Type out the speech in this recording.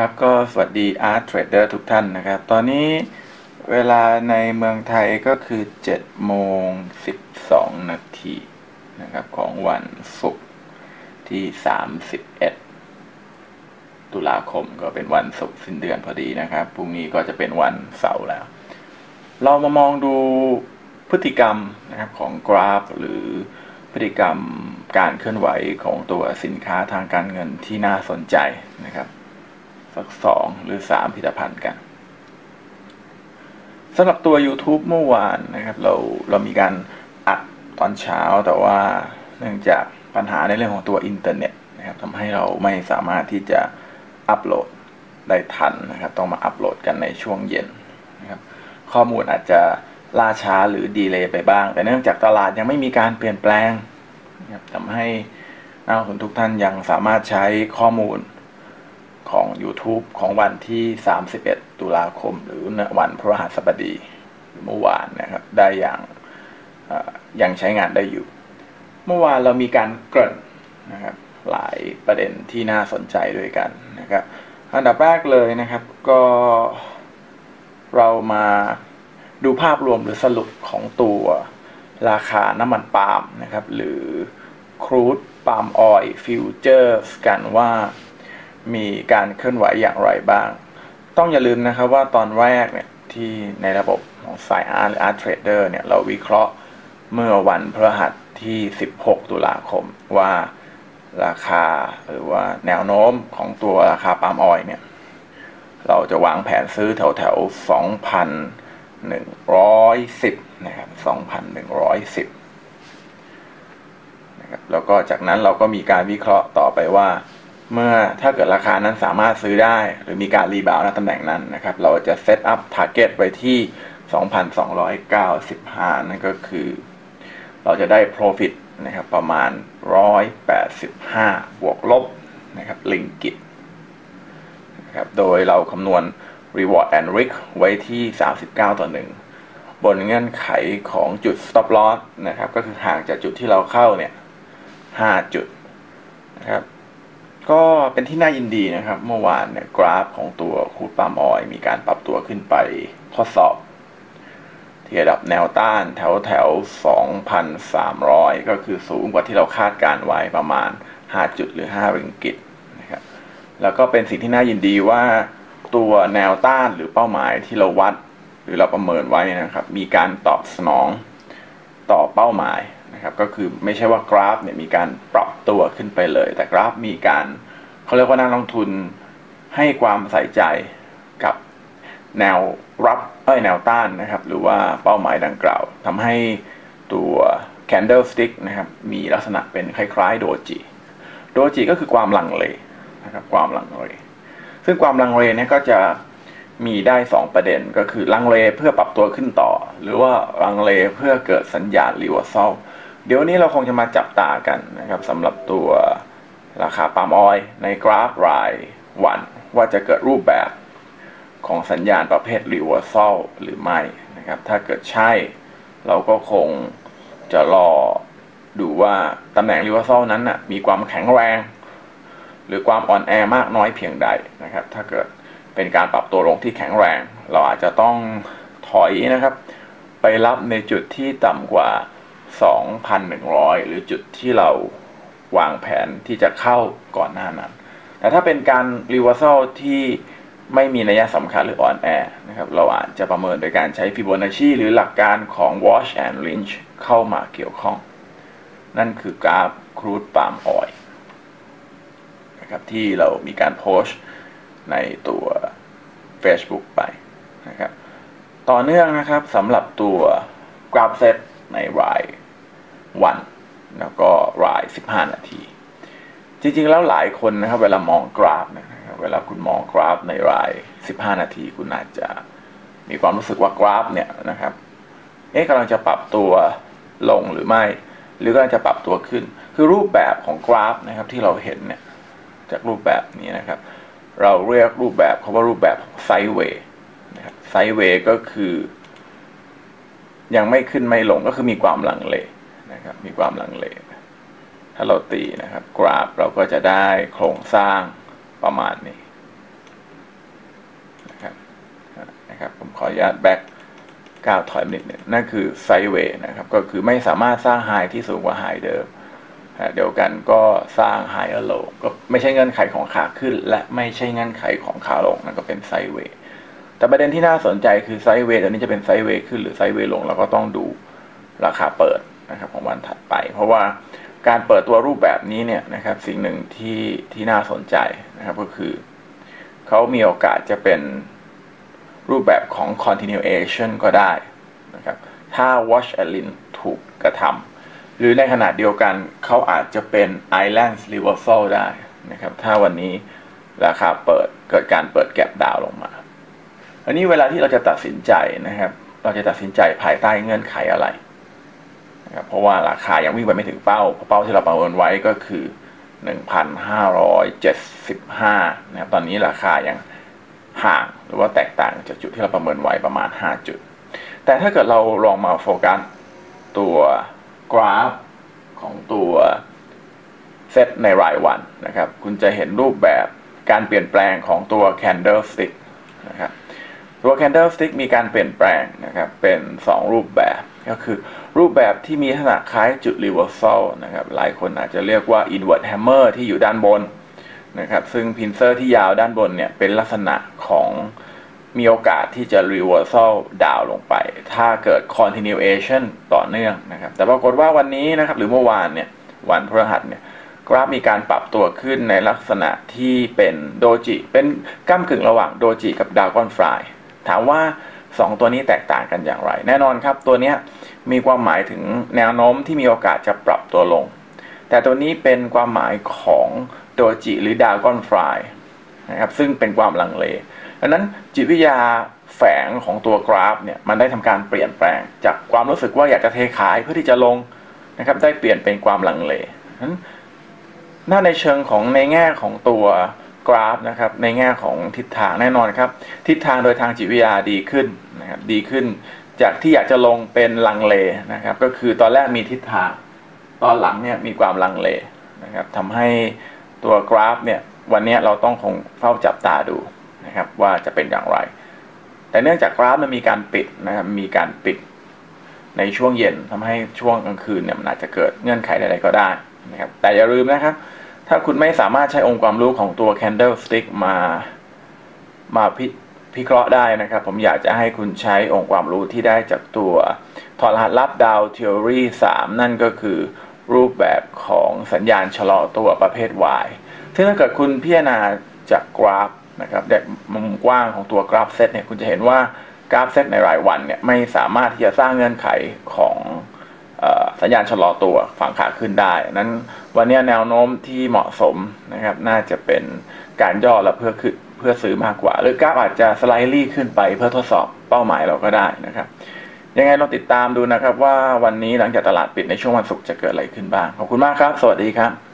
ครับก็สวัสดี Art Trader ทุกท่านนะครับ ตอนนี้เวลาในเมืองไทยก็คือ7โมง12 นาทีนะครับของวันศุกร์ที่ 31 ตุลาคมก็เป็นวันศุกร์สิ้นเดือนพอดีนะครับ พรุ่งนี้ก็จะเป็นวันเสาร์แล้ว เรามามองดูพฤติกรรมนะครับของกราฟ หรือพฤติกรรมการเคลื่อนไหวของตัวสินค้าทางการเงินที่น่าสนใจนะครับ สักสองหรือสามผลิตภัณฑ์กันสำหรับตัว YouTube เมื่อวานนะครับเราเรามีการอัดตอนเช้าแต่ว่าเนื่องจากปัญหาในเรื่องของตัวอินเทอร์เน็ตนะครับทำให้เราไม่สามารถที่จะอัปโหลดได้ทันนะครับ ต้องมาอัปโหลดกันในช่วงเย็นนะครับข้อมูลอาจจะล่าช้าหรือ delay ไปบ้าง แต่เนื่องจากตลาดยังไม่มีการเปลี่ยนแปลงนะครับทำให้นักลงทุนทุกท่านยังสามารถใช้ข้อมูล ของ YouTube ของวันที่ 31 ตุลาคม หรือวันพฤหัสบดีเมื่อวานนะครับ ได้อย่างยังใช้งานได้อยู่ เมื่อวานเรามีการเกริ่นนะครับ หลายประเด็นที่น่าสนใจด้วยกันนะครับ อันดับแรกเลยนะครับก็เรามาดูภาพรวมหรือสรุปของตัวราคาน้ำมันปาล์มนะครับ หรือ Crude Palm Oil Futures กันว่า มีการเคลื่อนไหวอย่างไรบ้าง ต้องอย่าลืมนะครับว่าตอนแรกเนี่ยที่ในระบบของสายอาร์หรือ R Trader เนี่ยเราวิเคราะห์เมื่อวันพฤหัสที่ 16 ตุลาคมว่าราคาหรือว่าแนวโน้มของตัวราคา Palm Oil เนี่ย เราจะวางแผนซื้อแถวแถว2,110 นะครับ 2,110 นะครับ แล้วก็จากนั้นเราก็มีการวิเคราะห์ต่อไปว่า เมื่อถ้าเกิดราคานั้นสามารถซื้อได้ หรือมีการ rebound ในตำแหน่งนั้นนะครับ เราจะ setup target ไว้ที่ 2,295 นั่นก็คือ เราจะได้ Profit นะครับประมาณ 185 บวกลบนะครับลิงกิตนะครับโดยเราคำนวณ Reward and Risk ไว้ที่ 39 ต่อ 1 บนเงื่อนไขของจุด Stop Loss นะครับ ก็คือห่างจากจุดที่เราเข้าเนี่ย 5 จุดนะครับ ก็เป็นที่น่ายินดีนะครับ เมื่อวานเนี่ยกราฟของตัวคูดปามออยมีการปรับตัวขึ้นไปทดสอบ ที่ระดับแนวต้านแถวแถว 2,300 ก็คือสูงกว่าที่เราคาดการไว้ประมาณ 5 จุดหรือ 5 ริงกิตนะครับแล้วก็เป็นสิ่งที่น่ายินดีว่าตัวแนวต้านหรือเป้าหมายที่เราวัด หรือเราประเมินไว้นะครับ มีการตอบสนองต่อเป้าหมาย นะครับก็คือไม่ใช่ว่ากราฟเนี่ยมีการปรับตัวขึ้นไปเลย แต่กราฟมีการเขาเรียกว่านักลงทุนให้ความใส่ใจกับแนวรับเอ้ยแนวต้านนะครับ หรือว่าเป้าหมายดังกล่าวทำให้ตัว candlestick นะครับมีลักษณะเป็นคล้ายๆโดจิโดจิก็คือความลังเลนะครับความลังเล ซึ่งความลังเลเนี่ยก็จะมีได้ 2 ประเด็นก็คือลังเลเพื่อปรับตัวขึ้นต่อ หรือว่าลังเลเพื่อเกิดสัญญาณรีเวอร์ซล เดี๋ยววันนี้เราคงจะมาจับตากันนะครับสำหรับตัวราคาปาล์มออยในกราฟรายวันว่าจะเกิดรูปแบบของสัญญาณประเภท reversal หรือไม่นะครับ ถ้าเกิดใช่เราก็คงจะรอดูว่าตำแหน่ง reversal นั้นนะมีความแข็งแรง หรือความอ่อนแอมากน้อยเพียงใดนะครับ ถ้าเกิดเป็นการปรับตัวลงที่แข็งแรง เราอาจจะต้องถอยนะครับ ไปรับในจุดที่ต่ำกว่า 2,100 หรือจุดที่เราวางแผนที่จะเข้าก่อนหน้านั้น แต่ถ้าเป็นการ reversal ที่ไม่มีนัยสำคัญหรืออ่อนแอนะครับเราอาจจะประเมินโดยการใช้ฟิโบนัชชีหรือหลักการของ Wash and Rinse เข้ามาเกี่ยวข้อง นั่นคือกราฟ Crude Palm Oil นะครับที่เรามีการโพสต์ในตัว Facebook ไปนะครับต่อเนื่องนะครับสำหรับตัวกราฟเซตในราย วัน แล้วก็ราย 15 นาที จริงๆแล้วหลายคนนะครับ เวลามองกราฟนะครับเวลาคุณมองกราฟในราย 15 นาที คุณอาจจะมีความรู้สึกว่ากราฟเนี่ยนะครับ เอ๊ะกำลังจะปรับตัวลงหรือไม่ หรือกำลังจะปรับตัวขึ้น คือรูปแบบของกราฟนะครับที่เราเห็นเนี่ยจากรูปแบบนี้นะครับ เราเรียกรูปแบบเขาว่ารูปแบบไซเวย์นะครับไซเวย์ก็คือ ยังไม่ขึ้นไม่ลงก็คือมีความลังเล นะครับมีความลังเล ถ้าเราตีนะครับ กราฟเราก็จะได้โครงสร้างประมาณนี้นะครับนะครับ ผมขออนุญาต back ก้าวถอยนิดนึงนั่นคือ sideway นะครับ ก็คือไม่สามารถสร้าง high ที่สูงกว่า high เดิมเดียวกันก็สร้าง highโลก็ไม่ใช่เงื่อนไขของขาขึ้น และไม่ใช่เงื่อนไขของขาลงนั่นก็เป็นไซด์เวย์แต่ประเด็นที่น่าสนใจคือไซด์เวย์ตอนนี้จะเป็นไซด์เวย์ขึ้นหรือไซด์เวย์ลงเราก็ต้องดูราคาเปิด นะครับของวันถัดไป เพราะว่าการเปิดตัวรูปแบบนี้เนี่ยนะครับสิ่งหนึ่งที่ที่น่าสนใจนะครับก็คือเขามีโอกาสจะเป็นรูปแบบของ continuation ก็ได้นะครับถ้า watch and lin ถูกกระทำหรือในขณะเดียวกันเขาอาจจะเป็น island reversal ได้นะครับถ้าวันนี้ราคาเปิดเกิดการเปิดแก็บดาวลงมา อันนี้เวลาที่เราจะตัดสินใจนะครับ เราจะตัดสินใจภายใต้เงื่อนไขอะไร นะครับเพราะว่าราคายังวิ่งไปไม่ถึงเป้า เป้าที่เราประเมินไว้ก็คือ 1,575 นะครับ ตอนนี้ราคายังห่างหรือว่าแตกต่างจากจุดที่เราประเมินไว้ประมาณ 5 จุด แต่ถ้าเกิดเราลองมาโฟกัสตัวกราฟของตัวเซตในรายวันนะครับ คุณจะเห็นรูปแบบการเปลี่ยนแปลงของตัว candlestick นะครับ ตัว candlestick มีการเปลี่ยนแปลงนะครับ เป็น 2 รูปแบบก็คือ รูปแบบที่มีลักษณะคล้ายจุด reversal นะครับ หลายคนอาจจะเรียกว่า inward hammer ที่อยู่ด้านบนนะครับ ซึ่งพินเซอร์ที่ยาวด้านบนเนี่ย เป็นลักษณะของมีโอกาสที่จะ reversal ดาวลงไป ถ้าเกิด continuation ต่อเนื่องนะครับ แต่ปรากฏว่าวันนี้นะครับ หรือเมื่อวานเนี่ย วันพฤหัสเนี่ย กราฟมีการปรับตัวขึ้นในลักษณะที่เป็นโดจิ เป็นก้ามกึ่งระหว่างโดจิกับดาวก้อนฟลาย ถามว่า 2 ตัวนี้แตกต่างกันอย่างไร แน่นอนครับตัวนี้มีความหมายถึงแนวโน้มที่มีโอกาสจะปรับตัวลง แต่ตัวนี้เป็นความหมายของโดจิหรือดาวกอนฟลายนะครับซึ่งเป็นความลังเลดังนั้นจิตวิทยาแฝงของตัวกราฟเนี่ยมันได้ทำการเปลี่ยนแปลง จากความรู้สึกว่าอยากจะเทขายเพื่อที่จะลงนะครับได้เปลี่ยนเป็นความลังเลนั้นถ้าในเชิงของในแง่ของตัว กราฟนะครับในแง่ของทิศทางแน่นอนครับ ทิศทางโดยทางจิตวิทยาดีขึ้นนะครับดีขึ้น จากที่อยากจะลงเป็นลังเลนะครับ ก็คือตอนแรกมีทิศทาง ตอนหลังเนี่ยมีความลังเลนะครับทำให้ตัวกราฟเนี่ยวันนี้เราต้องคงเฝ้าจับตาดูนะครับว่าจะเป็นอย่างไร แต่เนื่องจากกราฟมันมีการปิดนะครับมีการปิดในช่วงเย็นทำให้ช่วงกลางคืนเนี่ยมันอาจจะเกิดเงื่อนไขใดๆก็ได้นะครับแต่อย่าลืมนะครับ ถ้าคุณไม่สามารถใช้องค์ความรู้ของตัว candlestick มามาพิพิเคราะห์ได้นะครับ ผมอยากจะให้คุณใช้องค์ความรู้ที่ได้จากตัวถอดรหัสลับดาวท theory 3 นั่นก็คือรูปแบบของสัญญาณชะลอตัวประเภท Y ซึ่งถ้าเกิดคุณพิจารณาจากกราฟนะครับเด็กมุมกว้างของตัวกราฟเซตเนี่ยคุณจะเห็นว่ากราฟเซตในรายวันเนี่ยไม่สามารถที่จะสร้างเงื่อนไขของ สัญญาณชะลอตัวฝั่งขาขึ้นได้ นั้นวันนี้แนวโน้มที่เหมาะสมนะครับ น่าจะเป็นการย่อและเพื่อเพื่อซื้อมากกว่า หรือกราฟอาจจะ slightly ขึ้นไปเพื่อทดสอบเป้าหมายเราก็ได้นะครับ ยังไงเราติดตามดูนะครับว่าวันนี้หลังจากตลาดปิดในช่วงวันศุกร์จะเกิดอะไรขึ้นบ้าง ขอบคุณมากครับ สวัสดีครับ